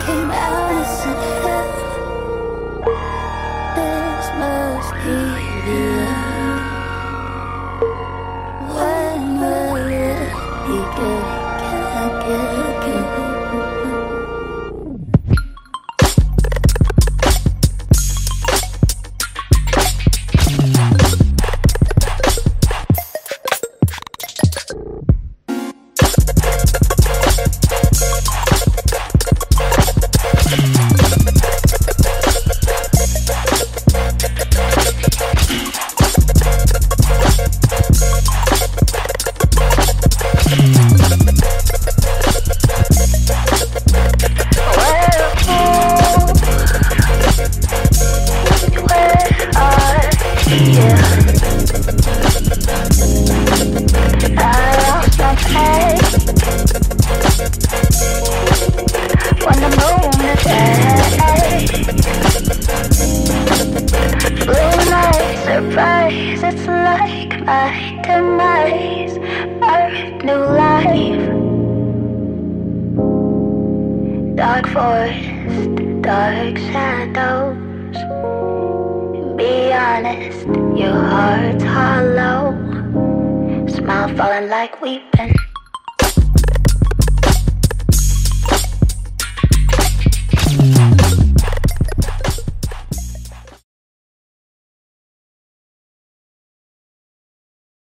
came out it's like my demise, new life. Dark forest, dark shadows. Honest, your heart's hollow. Smile falling like weeping.